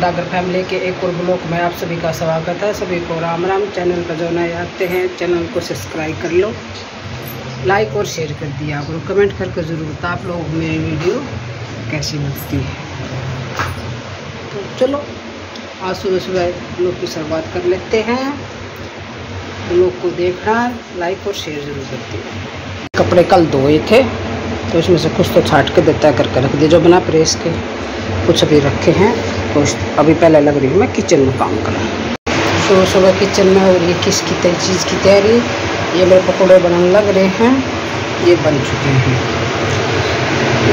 Dagar family के एक और ब्लॉग में आप सभी का स्वागत है। सभी को राम राम, चैनल पर जो नए आते हैं, चैनल को सब्सक्राइब कर लो, लाइक और शेयर कर दिया करो। कमेंट करके ज़रूर बता आप लोग मेरी वीडियो कैसी लगती है। तो चलो, आज सुबह सुबह ब्लॉग की शुरुआत कर लेते हैं। ब्लॉग को देखना लाइक और शेयर ज़रूर कर दिया। कपड़े कल धोए थे तो इसमें से कुछ तो छाट के देता है, करके रख दिया। जो बना प्रेस के, कुछ अभी रखे हैं। तो अभी पहले लग रही हूँ, मैं किचन में काम कर रहा सुबह सुबह किचन में और ये किसकी तय चीज़ की तैयारी, ये मेरे पकौड़े बनाने लग रहे हैं, ये बन चुके हैं।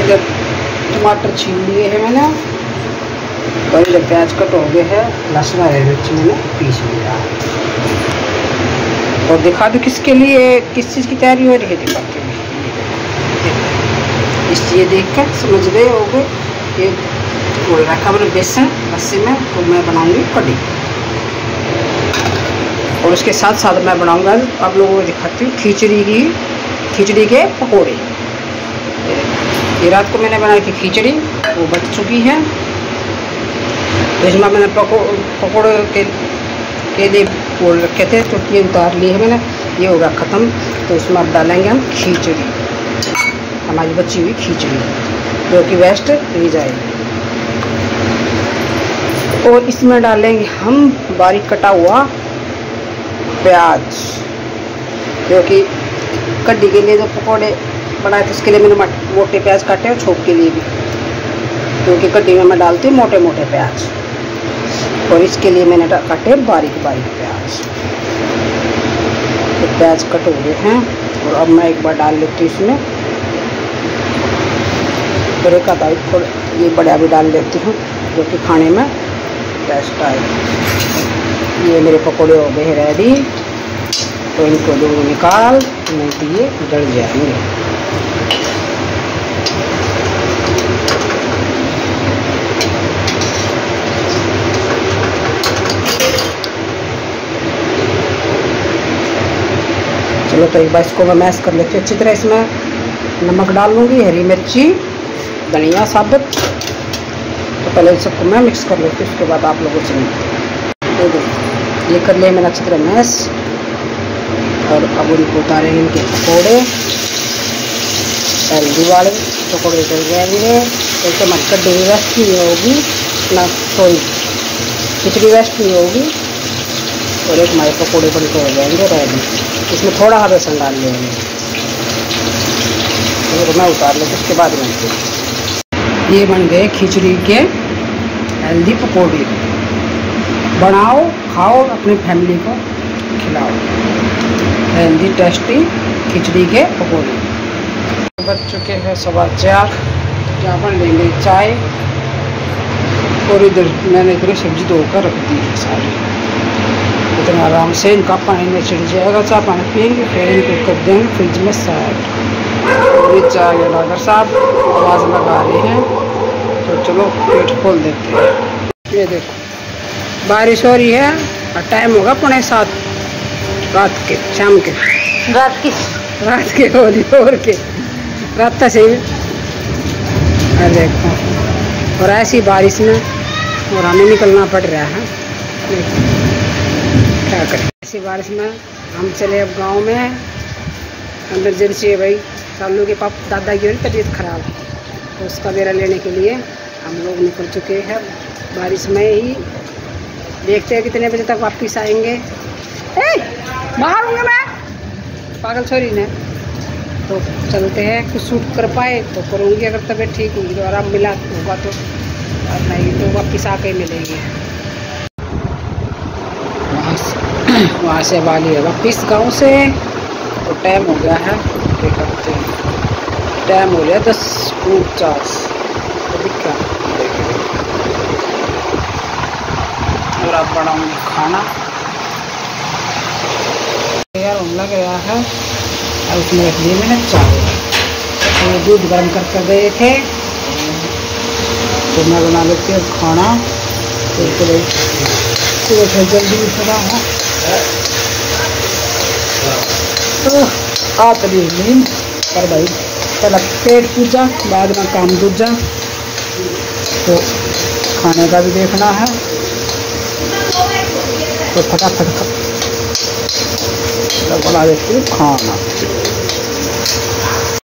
इधर टमाटर छीन लिए हैं मैंने और इधर प्याज कट हो गए हैं, लहसुन हरी मिर्च मैंने पीस लिया। और दिखा दो किसके लिए, किस चीज़ की तैयारी हो रही है दिखाते हैं इस ये देख कर समझ गए हो गए बोल रखा मैंने बेसन लस्सी में तो मैं बनाऊँगी कड़ी और उसके साथ साथ मैं बनाऊँगा आप लोगों को दिखाती हूँ, खिचड़ी की, खिचड़ी के पकोड़े। ये रात को मैंने बनाई थी खिचड़ी, वो बच चुकी है। तो इसमें मैंने पको, पकौड़े के के लिए बोल रखे थे तो ये उतार लिए है मैंने, ये होगा ख़त्म। तो इसमें अब डालेंगे हम खिचड़ी। हमारी बची हुई खिचड़ी, जो कि वेस्ट नहीं जाएगी। और इसमें डालेंगे हम बारीक कटा हुआ प्याज क्योंकि कड्डी के लिए जो पकौड़े बनाए थे, उसके लिए मैंने मोटे प्याज काटे और छोप के लिए भी, क्योंकि कड्डी में मैं डालती हूँ मोटे मोटे प्याज। और इसके लिए मैंने काटे बारीक बारीक प्याज। तो प्याज कट हो गए हैं, और अब मैं एक बार डाल लेती हूँ इसमें। फिर एक आधा ये बड़ा भी डाल देती हूँ, जो कि खाने में आए ये मेरे पकौड़े हो गए रेडी तो इनको दूर निकाल नहीं तो ये जल जाएँगे। चलो तो एक बार इसको मैं मैश कर लेती हूँ अच्छी तरह इसमें नमक डाल लूँगी, हरी मिर्ची, धनिया साबुत। तो पहले सबको मैं मिक्स कर लेती हूँ, उसके बाद आप लोगों से दे दो ये कर लिया मैंने अच्छी तरह और अब उनको उतारेंगे इनके पकौड़े। हेल्दी वाले पकौड़े चल जाएँगे हमारी कड्डी भी वेस्ट नहीं होगी, ना सॉरी खिचड़ी वेस्ट नहीं होगी। और एक हमारे पकौड़े बन के हो जाएँगे रेडी इसमें थोड़ा सा बेसन डाल लेंगे। तो मैं उतार लेती उसके बाद बनती ये बन गए खिचड़ी के हेल्दी पकौड़े। बनाओ, खाओ, अपनी फैमिली को खिलाओ। हेल्दी टेस्टी खिचड़ी के पकौड़े। बच चुके हैं सवा चार। यहाँ पर लेंगे चाय। और इधर मैंने इधर सब्ज़ी धोकर रख दी है सारी। इतना आराम से इनका पानी में छिड़ जाएगा चाय पानी पियेंगे फिर इनको कर देंगे फ्रिज में साइड ये चाय डॉक्टर साहब आवाज़ लगा रहे हैं तो चलो पेट खोल देते हैं. ये देखो बारिश हो रही है और टाइम होगा पौने सात रात के शाम के. रात की. रात के हो रही और के. रात से देखो और ऐसी बारिश में और हमें निकलना पड़ रहा है. क्या करें? ऐसी बारिश में हम चले अब गाँव में। एमरजेंसी है भाई। सालू के पाप दादा की तबीयत खराब। है तो उसका बेरा लेने के लिए हम लोग निकल चुके हैं। बारिश में ही देखते हैं कितने बजे तक वापस आएँगे। होंगे मैं। पागल छोरी ने। तो चलते हैं। कुछ सूट कर पाए तो करूँगी। अगर तबीयत ठीक होगी तो आराम मिला होगा तो। और नहीं तो वापस आके मिलेंगे वहाँ से वहाँ से वाली है। वापिस गाँव से तो टाइम हो गया है। क्या करते हैं। टाइम हो गया दस उनचास दिखा। और अब बनाऊँगी खाना। होने लग रहा है। और उसमें रख दिए मैंने चावल। तो दूध गर्म करके गए थे। तो मैं बना लेती हूँ खाना। तो सुबह से जल्दी उठना है। तो आप नींद, पर भाई पहला पेट पूजा, बाद में काम दूजा। तो खाने का भी देखना है। तो फटाफट बना देती हूँ खाना।